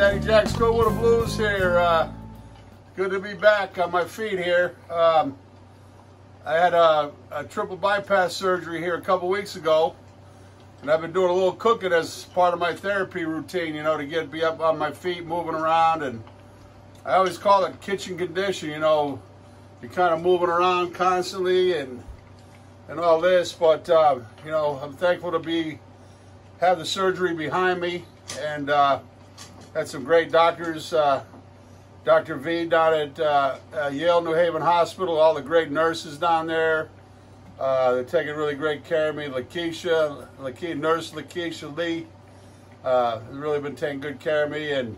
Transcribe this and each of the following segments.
Daddy Jack's Cooking with the Blues here. Uh, good to be back on my feet here. Um, I had a, a, triple bypass surgery here a couple weeks ago, and I've been doing a little cooking as part of my therapy routine, you know, to get be up on my feet, moving around, and I always call it kitchen condition, you know, you're kind of moving around constantly and and all this, but uh, you know, I'm thankful to be have the surgery behind me and. Uh, had some great doctors. Uh, Dr. V down at uh, uh, Yale New Haven Hospital, all the great nurses down there. Uh, they're taking really great care of me. Lakeisha, Lakeisha nurse Lakeisha Lee uh, has really been taking good care of me. And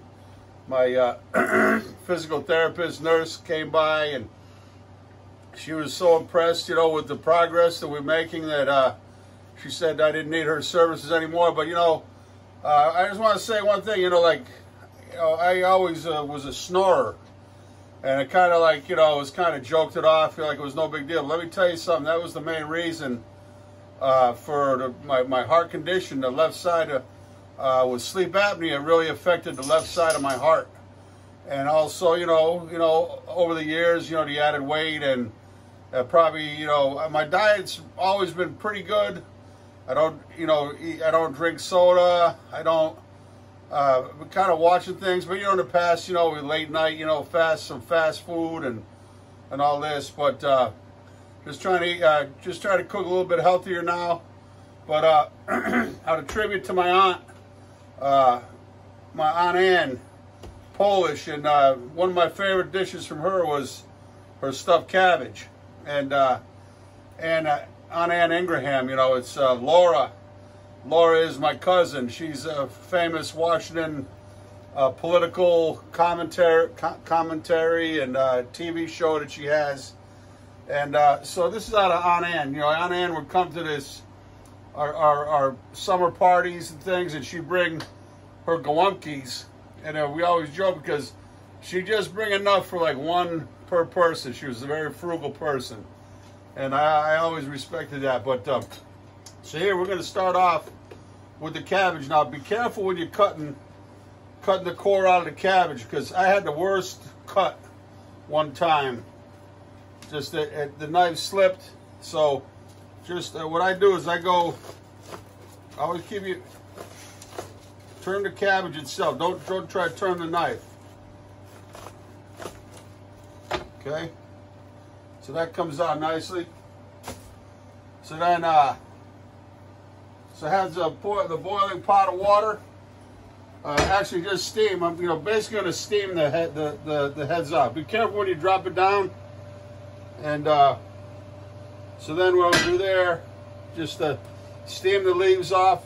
my uh, physical therapist nurse came by and she was so impressed, you know, with the progress that we're making that uh, she said I didn't need her services anymore. But, you know, I just want to say one thing, you know, like, you know, I always uh, was a snorer. And it kind of like, you know, was kind of joked it off, feel like it was no big deal. But let me tell you something, that was the main reason uh, for the, my, my heart condition. The left side of, uh, with sleep apnea really affected the left side of my heart. And also, you know, you know, over the years, you know, the added weight and uh, probably, you know, my diet's always been pretty good. I don't, you know, eat, I don't drink soda. I don't, uh, kind of watching things, but you know, in the past, you know, we late night, you know, fast some fast food and and all this, but uh, just trying to eat, uh, just try to cook a little bit healthier now. But uh, out of tribute to my aunt, uh, my aunt Ann, Polish, and uh, one of my favorite dishes from her was her stuffed cabbage, and uh, and uh, Aunt Ann Ingraham, you know, it's uh, Laura Laura is my cousin. She's a famous Washington uh, political commentary, co commentary and uh, TV show that she has. And uh, so this is out of Aunt Ann. You know, Aunt Ann would come to this, our, our, our summer parties and things, and she'd bring her Gołąbkis. And uh, we always joke because she'd just bring enough for like one per person. She was a very frugal person. And I, I always respected that. But uh, so here we're going to start off with the cabbage. Now be careful when you're cutting cutting the core out of the cabbage because I had the worst cut one time. Just that the knife slipped. So just uh, what I do is I go, I always keep you, turn the cabbage itself. Don't, don't try to turn the knife. Okay. So that comes out nicely. So then, uh, so it has a the boiling pot of water. Uh, actually, just steam. I'm you know basically going to steam the head the, the the heads off. Be careful when you drop it down. And uh, so then what I'll do there, just uh, steam the leaves off.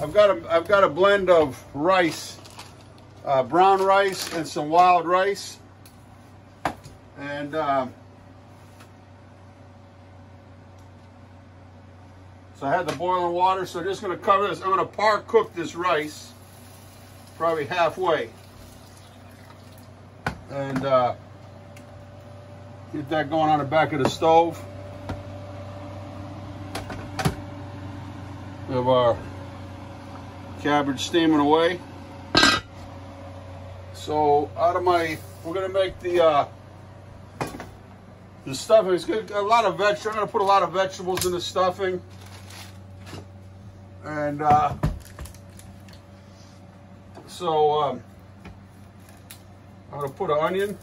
I've got a I've got a blend of rice, uh, brown rice and some wild rice, and. Um, So I had the boiling water, so I'm just gonna cover this. I'm gonna par cook this rice, probably halfway. And uh, get that going on the back of the stove. We have our cabbage steaming away. So out of my, we're gonna make the uh, the stuffing. It's good, a lot of veg. I'm gonna put a lot of vegetables in the stuffing. And uh, so um, I'm to put an onion.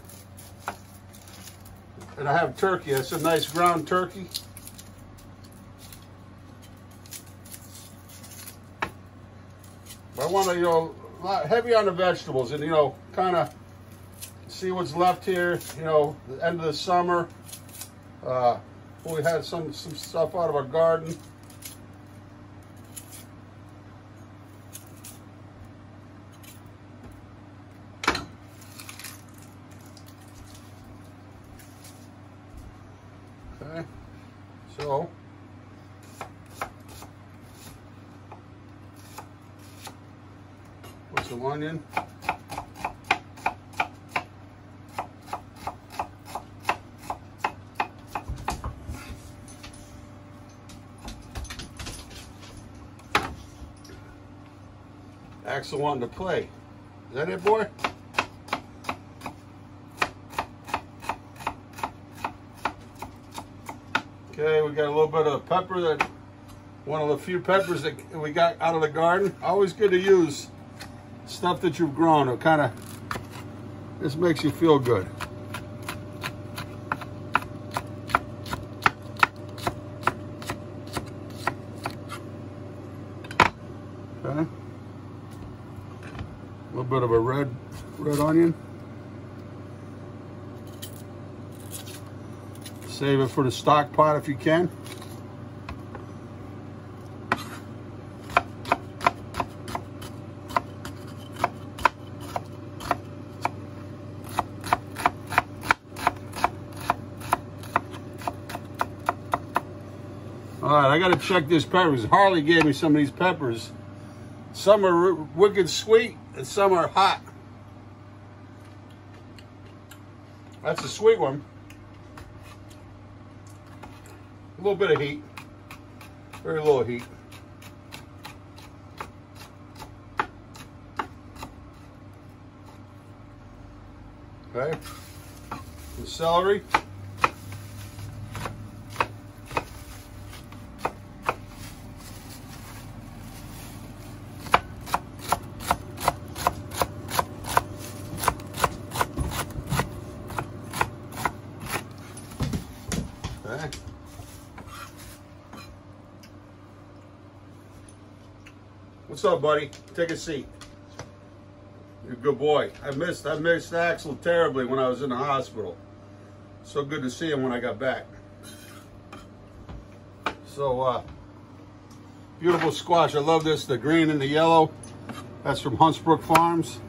And I have turkey. That's a nice ground turkey. But I want to, you know, heavy on the vegetables and, you know, kind of see what's left here, you know, the end of the summer. Uh, we had some, some stuff out of our garden. So, put some onion. Axel wanting to play. Is that it, boy? Okay, we got a little bit of pepper that one of the few peppers that we got out of the garden. Always good to use stuff that you've grown. It kind of this makes you feel good. Okay. A little bit of a red red onion. Save it for the stock pot if you can. Check this peppers. Harley gave me some of these peppers. Some are wicked sweet and some are hot. That's a sweet one. A little bit of heat. Very little heat. Okay. The celery. Okay. What's up, buddy? Take a seat. You're a good boy. I missed I missed Axel terribly when I was in the hospital. So good to see him when I got back. So uh beautiful squash. I love this, the green and the yellow. That's from Huntsbrook Farms.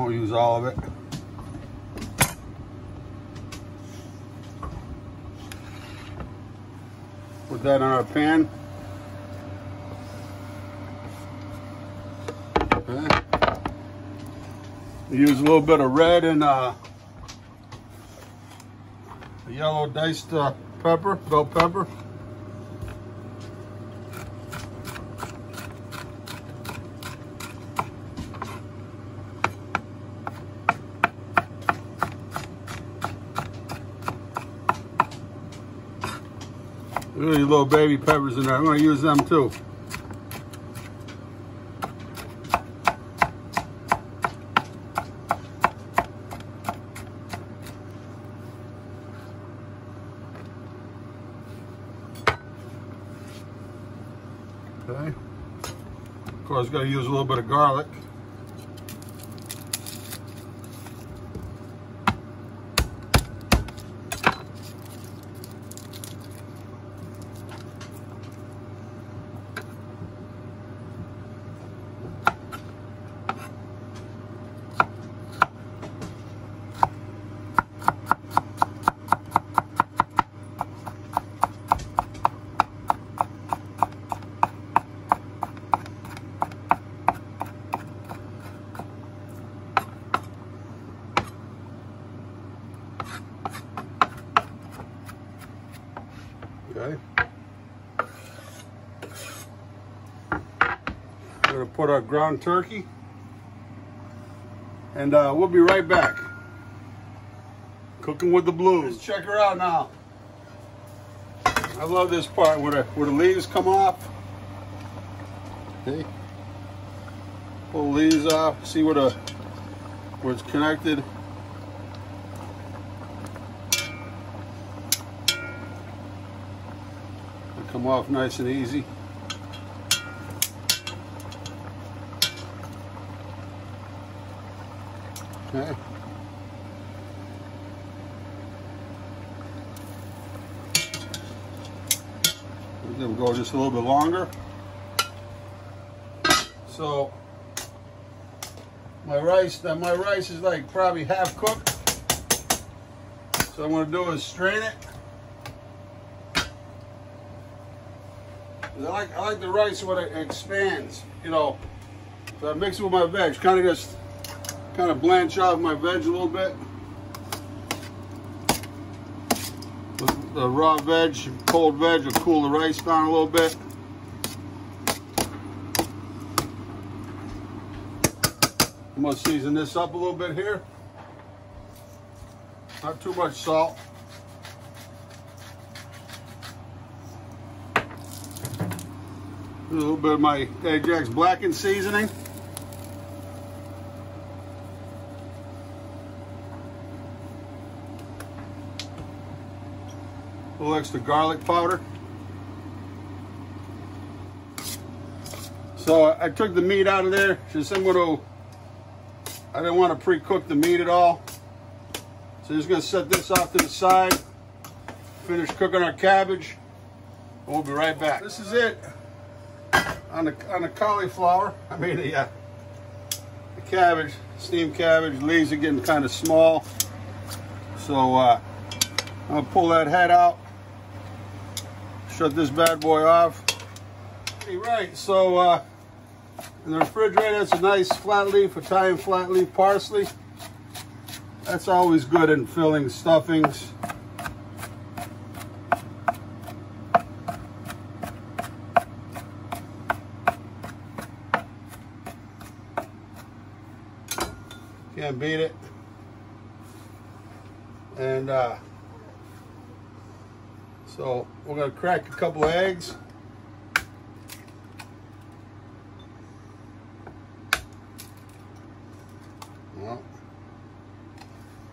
Won't use all of it. Put that on our pan. Okay. Use a little bit of red and uh, yellow diced uh, pepper, bell pepper. These little baby peppers in there. I'm going to use them too. Okay. Of course, got to use a little bit of garlic. Okay. We're gonna put our ground turkey, and uh, we'll be right back. Cooking with the blues. Let's check her out now. I love this part where the, where the leaves come off. Okay. Pull the leaves off. See where the where it's connected. Come off nice and easy. Okay. We'll go just a little bit longer. So, my rice. My rice is like probably half cooked. So I'm gonna do is strain it. I like I like the rice when it expands, you know. So I mix it with my veg, kind of just kind of blanch off my veg a little bit. The raw veg, cold veg will cool the rice down a little bit. I'm gonna season this up a little bit here. Not too much salt. Little bit of my Ajax blackened seasoning. A little extra garlic powder. So I took the meat out of there. Just I'm going to I didn't want to pre-cook the meat at all. So just gonna set this off to the side, finish cooking our cabbage, and we'll be right back. This is it on the, on the cauliflower, I mean the, uh, the cabbage, steamed cabbage, leaves are getting kind of small. So uh, I'm gonna pull that head out, shut this bad boy off. Right, so uh, in the refrigerator, it's a nice flat leaf, Italian flat leaf parsley. That's always good in filling stuffings. Beat it. And uh, so we're gonna crack a couple eggs.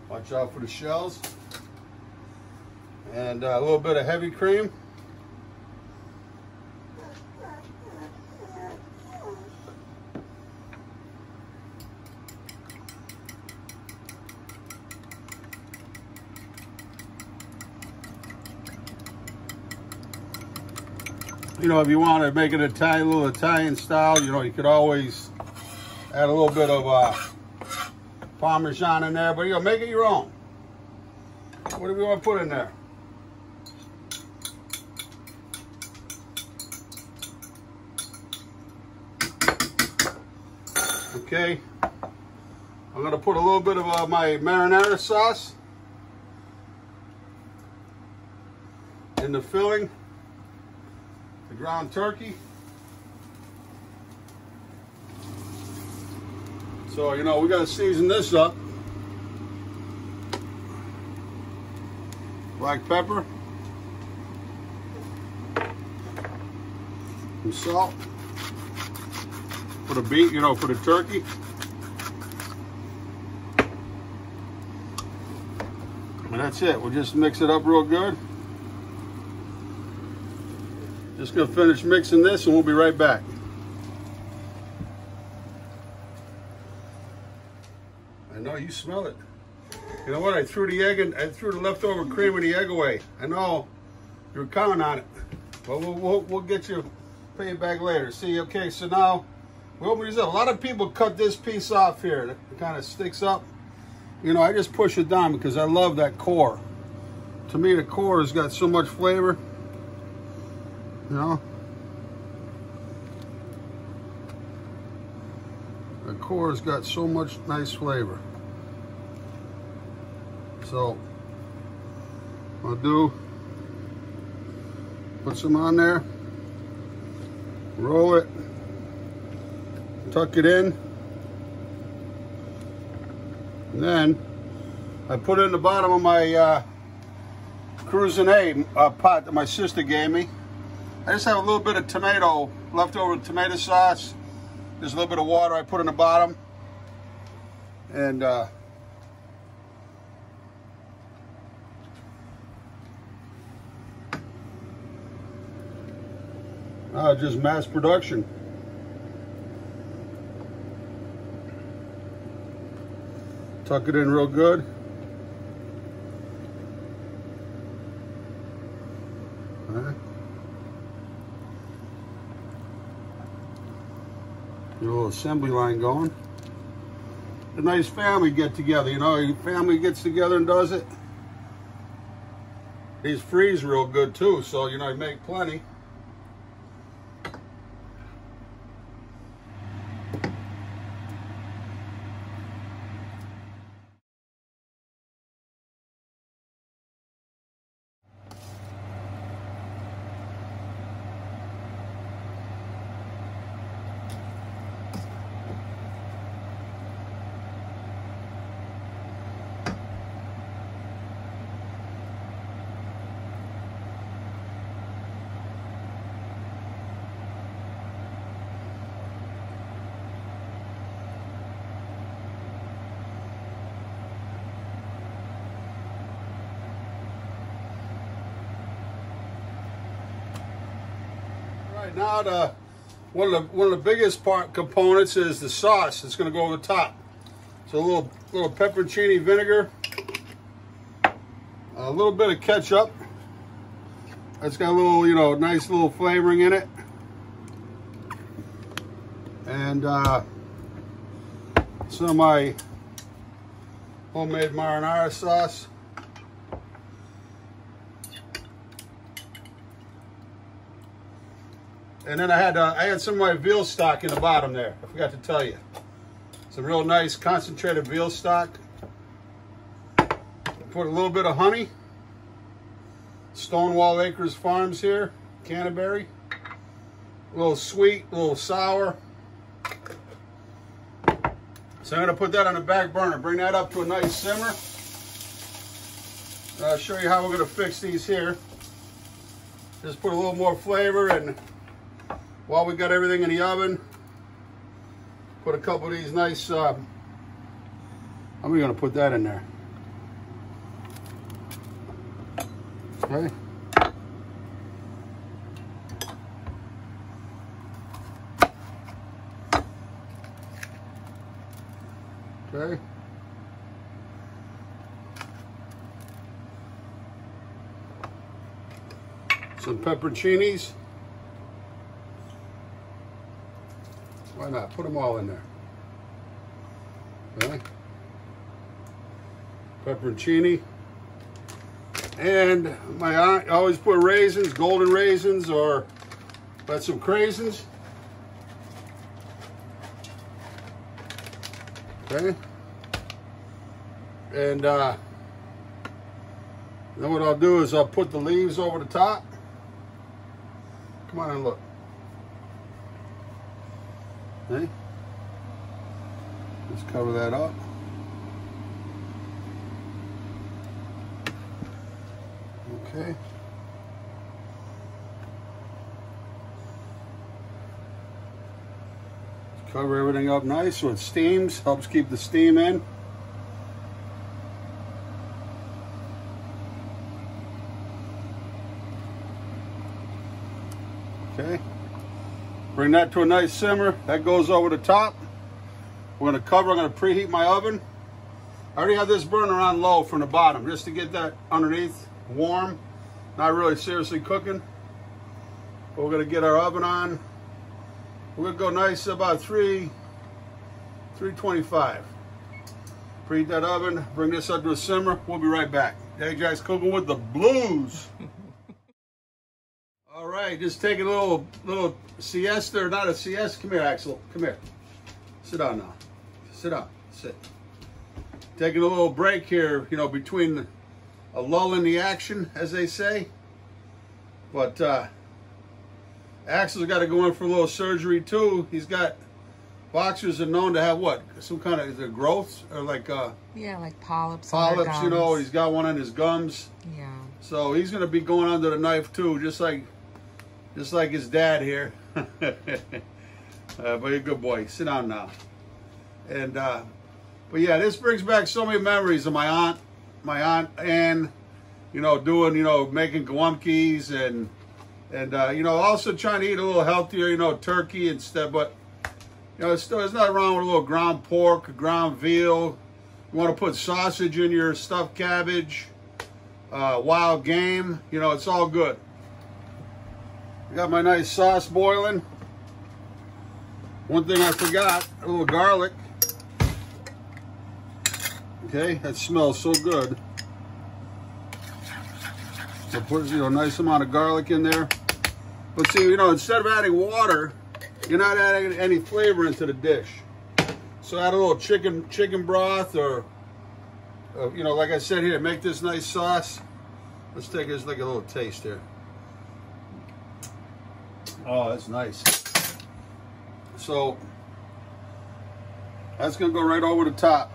Watch out for the shells. And uh, a little bit of heavy cream. You know, if you want to make it Italian, little Italian style, you know, you could always add a little bit of uh, Parmesan in there, but you know, make it your own. What do we want to put in there? Okay, I'm gonna put a little bit of uh, my marinara sauce in the filling, ground turkey. So, you know, we got to season this up. Black pepper. Some salt. For the beef, you know, for the turkey. And that's it. We'll just mix it up real good. Just gonna finish mixing this and we'll be right back. I know you smell it. You know what? I threw the egg and I threw the leftover cream of the egg away. I know you're counting on it, but we'll, we'll, we'll get you pay it back later. See, okay, so now we open these up. A lot of people cut this piece off here. It kind of sticks up. You know, I just push it down because I love that core. To me, the core has got so much flavor. You know, the core has got so much nice flavor. So I'll do, put some on there, roll it, tuck it in, and then I put it in the bottom of my uh, Creuset uh, pot that my sister gave me. I just have a little bit of tomato, leftover tomato sauce. There's a little bit of water I put in the bottom. And uh, Uh, just mass production. Tuck it in real good. Right. Little assembly line going. a nice family get together. You know, your family gets together and does it. These freeze real good too, so you know you make plenty. Right now the one of the one of the biggest part components is the sauce that's going to go over the top. So a little little pepperoncini vinegar, a little bit of ketchup. That's got a little you know nice little flavoring in it, and uh, some of my homemade marinara sauce. And then I had uh, I had some of my veal stock in the bottom there. I forgot to tell you. Some real nice concentrated veal stock. Put a little bit of honey. Stonewall Acres Farms here, Canterbury. A little sweet, a little sour. So I'm going to put that on the back burner. Bring that up to a nice simmer. I'll show you how we're going to fix these here. Just put a little more flavor and while we got everything in the oven, put a couple of these nice, uh, are we gonna put that in there? Okay. Okay. Some pepperoncinis. Why not? Put them all in there. Okay. Pepperoncini. And my aunt always put raisins, golden raisins, or got some craisins. Okay. And uh, then what I'll do is I'll put the leaves over the top. Come on and look. Okay. Let's cover that up. Okay. Cover everything up nice so it steams, helps keep the steam in. Okay. Bring that to a nice simmer. That goes over the top. We're gonna cover, I'm gonna preheat my oven. I already have this burner on low from the bottom just to get that underneath warm. Not really seriously cooking. But we're gonna get our oven on. We're gonna go nice about three, 325. Preheat that oven, bring this up to a simmer. We'll be right back. Guys, cooking with the blues. All right, just take a little little siesta, not a siesta. Come here, Axel. Come here. Sit down now. Sit down. Sit. Taking a little break here, you know, between a lull in the action, as they say. But uh, Axel's got to go in for a little surgery too. He's got boxers are known to have what? Some kind of is it growths or like uh, Yeah, like polyps. polyps. You know, he's got one on his gums. Yeah. So he's gonna be going under the knife too, just like just like his dad here. uh, but you're a good boy. Sit down now. And uh, but yeah, this brings back so many memories of my aunt, my aunt Ann, you know, doing, you know, making gołąbkis and and uh, you know, also trying to eat a little healthier, you know, turkey instead. But you know, it's still there's nothing wrong with a little ground pork, ground veal. You want to put sausage in your stuffed cabbage, uh, wild game. You know, it's all good. I got my nice sauce boiling. One thing I forgot, a little garlic. Okay, that smells so good. So put you know a nice amount of garlic in there. But see, you know, instead of adding water, you're not adding any flavor into the dish. So add a little chicken chicken broth or, uh, you know, like I said here, make this nice sauce. Let's take this like a little taste here. Oh, that's nice. So that's gonna go right over the top.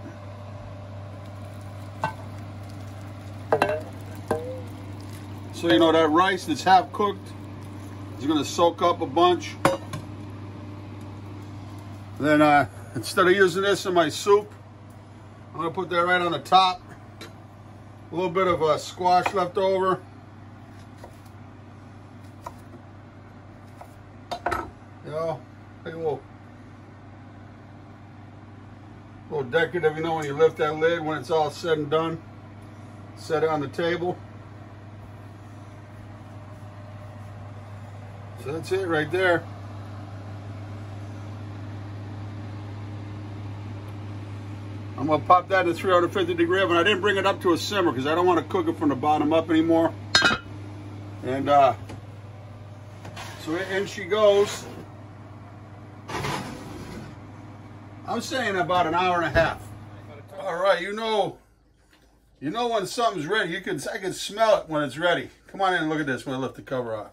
So you know that rice that's half cooked is gonna soak up a bunch. Then uh, instead of using this in my soup, I'm gonna put that right on the top. A little bit of uh, squash left over. You know, a little, little decorative, you know, when you lift that lid when it's all said and done. Set it on the table. So that's it right there. I'm gonna pop that to 350 degree oven. I didn't bring it up to a simmer because I don't want to cook it from the bottom up anymore. And uh, so in she goes. I'm saying about an hour and a half. All right, you know, you know when something's ready. You can I can smell it when it's ready. Come on in and look at this when I lift the cover off.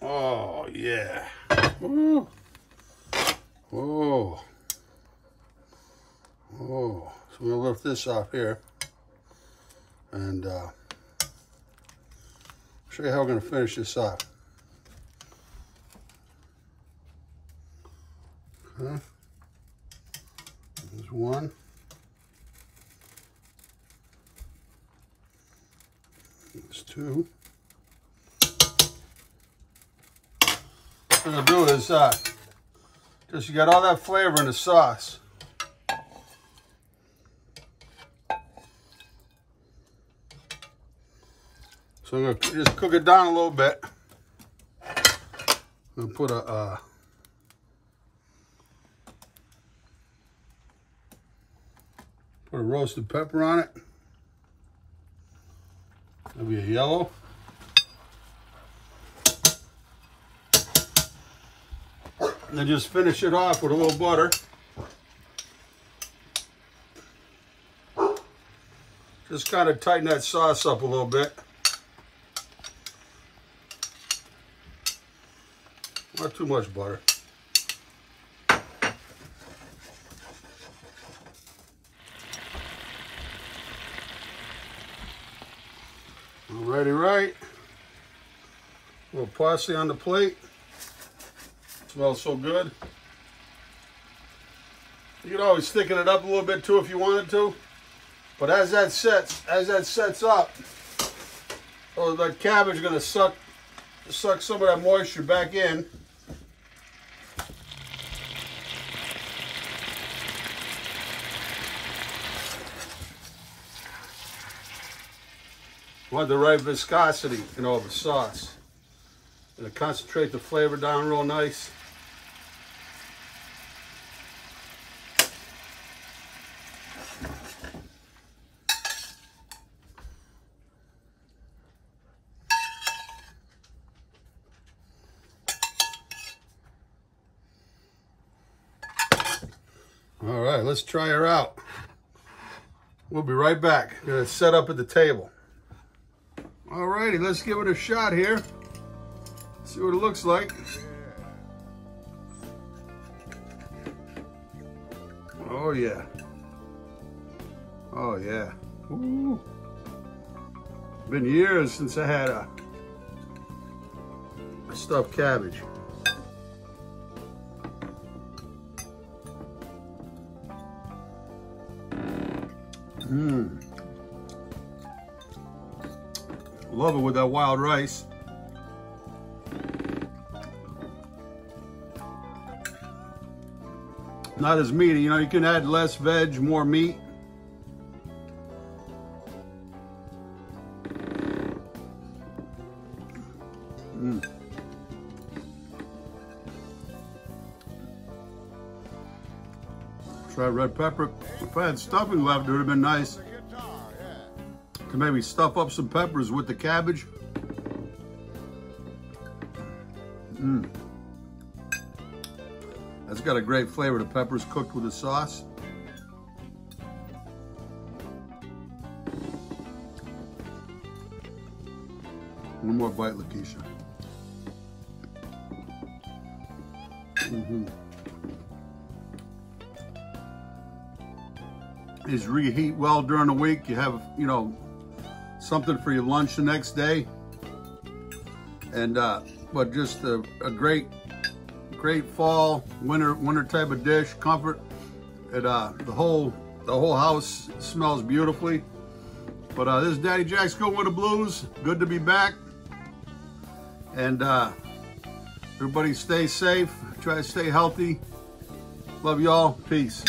Oh, yeah. Oh. Oh. So to lift this off here. And uh, show you how we're going to finish this off. Okay. There's one. There's two. I'm gonna do is, uh, just you got all that flavor in the sauce. So I'm gonna just cook it down a little bit. I'm gonna put a, uh, put a roasted pepper on it. That'll be a yellow. And then just finish it off with a little butter. Just kind of tighten that sauce up a little bit. Not too much butter. Alrighty, right. A little parsley on the plate. Smells so good. You could always thicken it up a little bit too if you wanted to. But as that sets, as that sets up, oh, that cabbage is gonna suck, suck some of that moisture back in. Want the right viscosity, know, of the sauce. To concentrate the flavor down real nice. All right, let's try her out. We'll be right back. Gonna set up at the table. All righty, let's give it a shot here. See what it looks like. Oh yeah. Oh yeah. Ooh. Been years since I had a, a stuffed cabbage. Mmm. Love it with that wild rice. Not as meaty, you know, you can add less veg, more meat. Try red pepper. If I had stuffing left, it would have been nice to maybe stuff up some peppers with the cabbage. Mmm. That's got a great flavor. The peppers cooked with the sauce. One more bite, Lakeisha. Is reheat well during the week. You have, you know, something for your lunch the next day. And, uh, but just a, a great, great fall, winter, winter type of dish, comfort. It, uh, the whole, the whole house smells beautifully. But uh, this is Daddy Jack's Cooking with the Blues. Good to be back. And uh, everybody stay safe. Try to stay healthy. Love y'all. Peace.